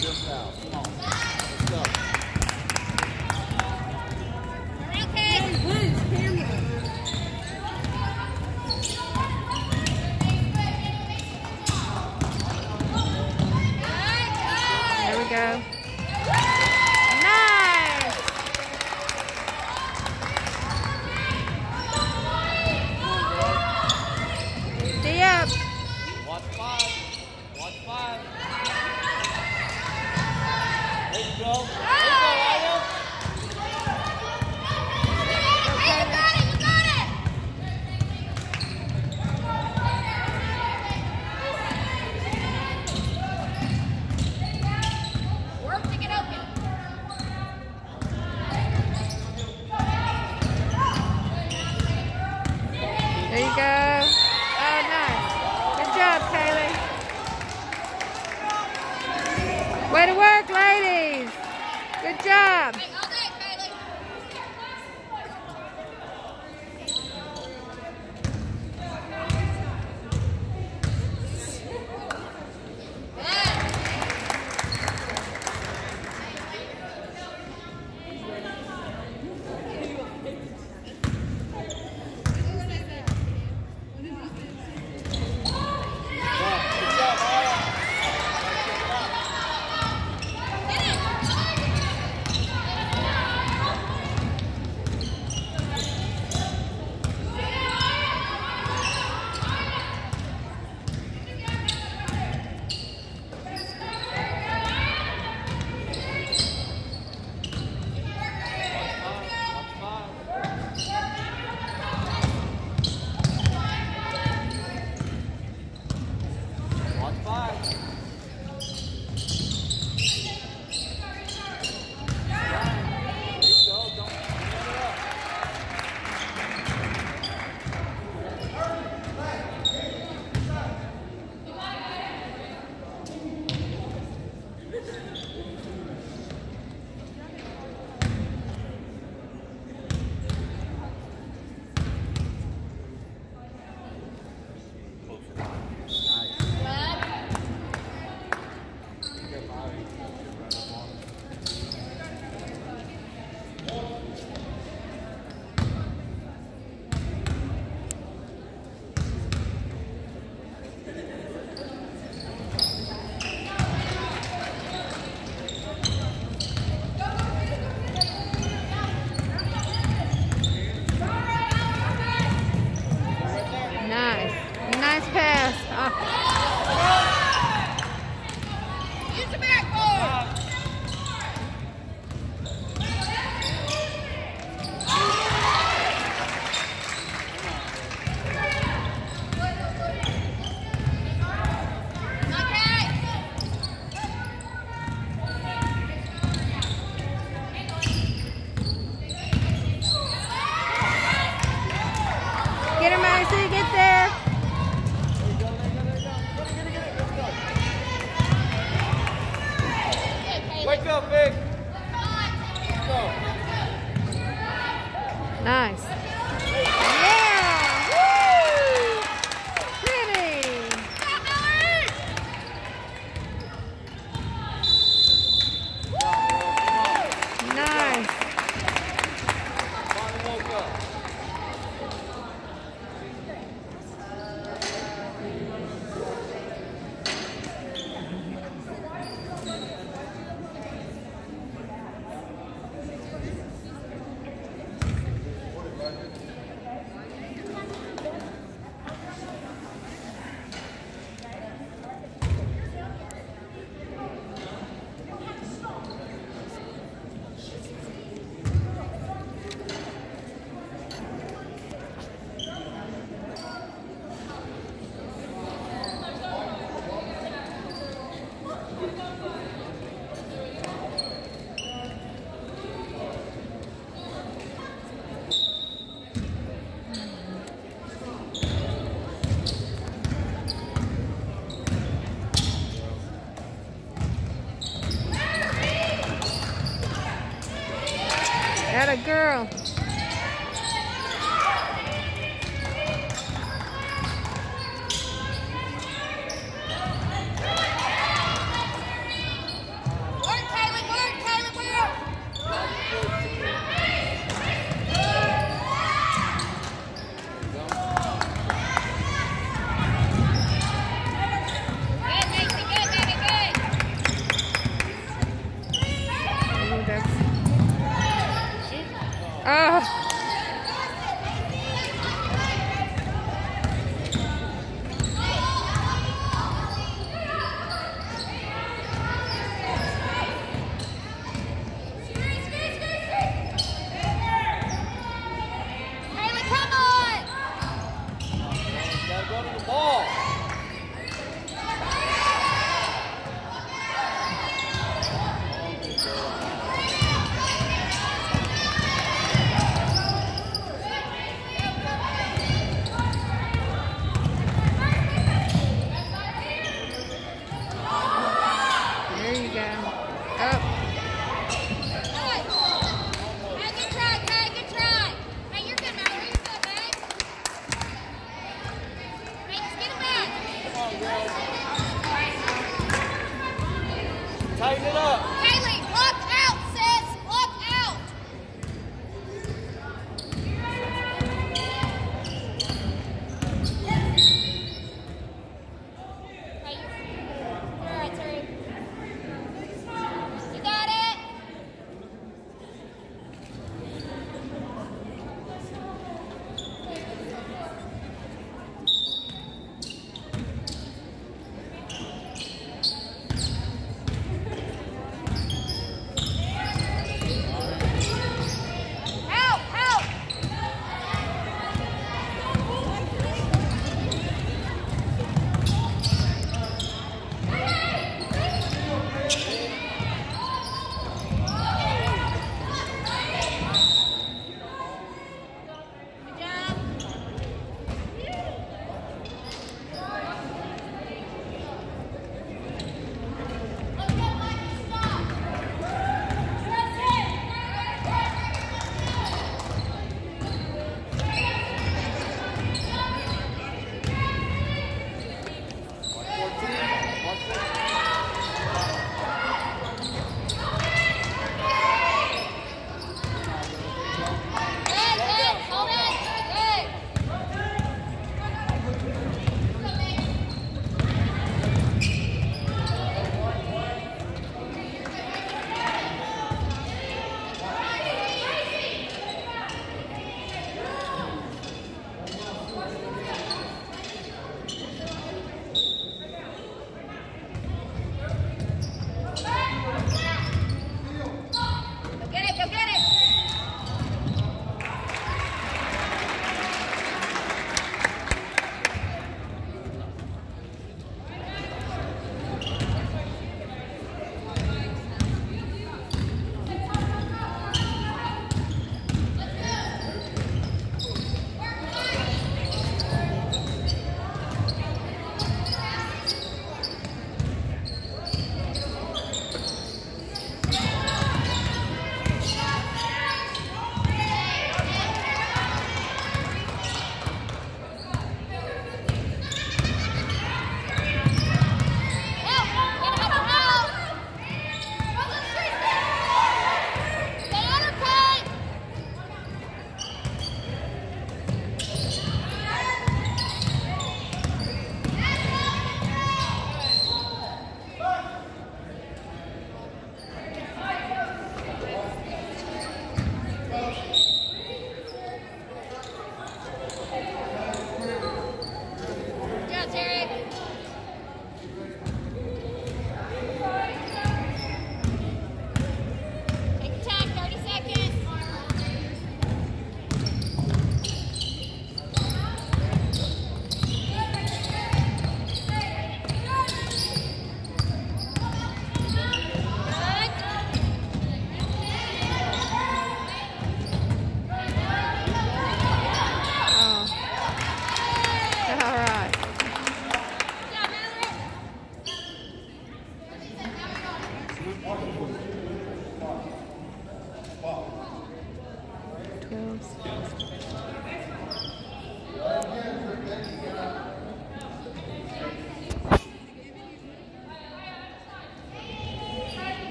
just now.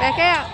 Back out.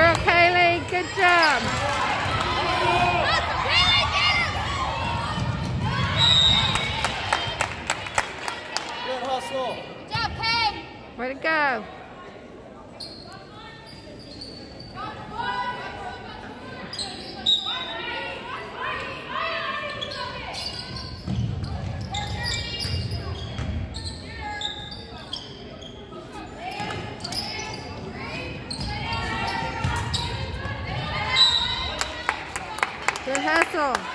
girl, Kaylee. Good job. Good hustle. Good go. abrazo.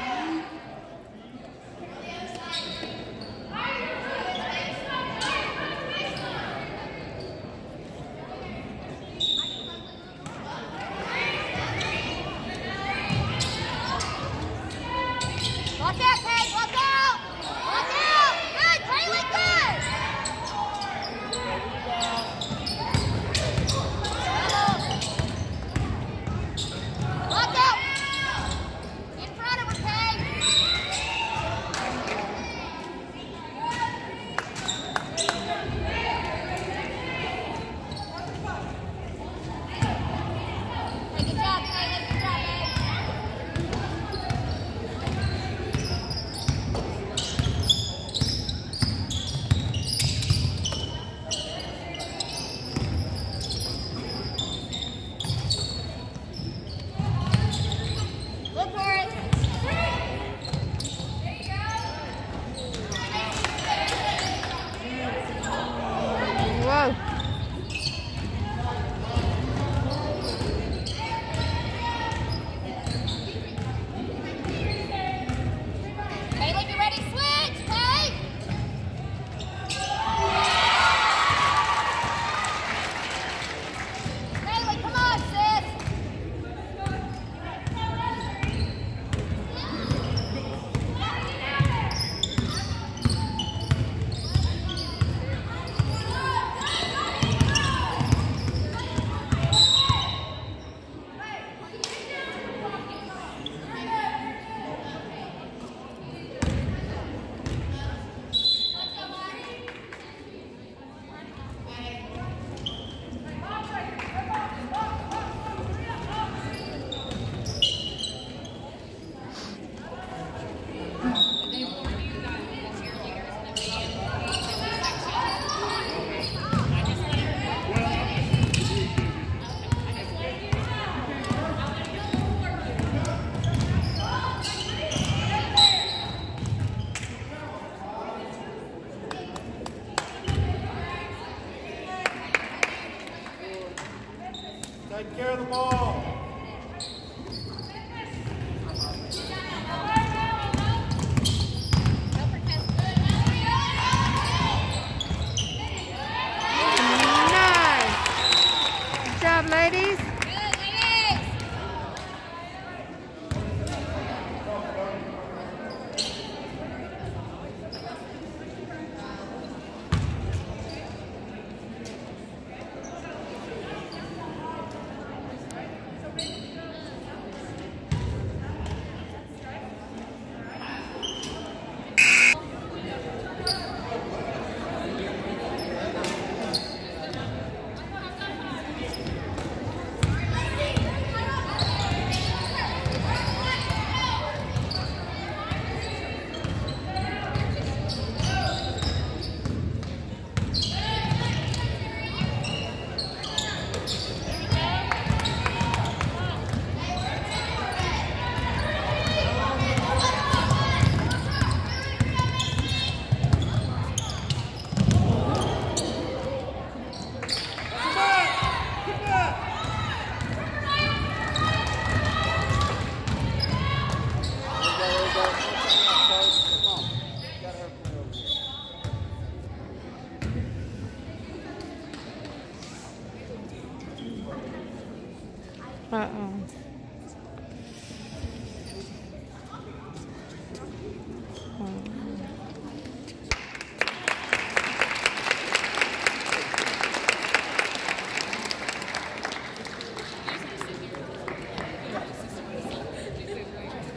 ladies.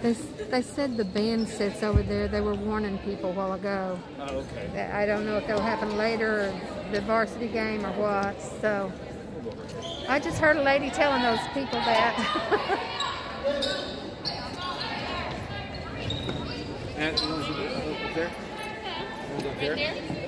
They, they said the band sits over there. They were warning people a while ago. Oh, okay. I don't know if that'll happen later, or the varsity game, or what. So I just heard a lady telling those people that. And you up there? You want to up there?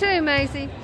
Make it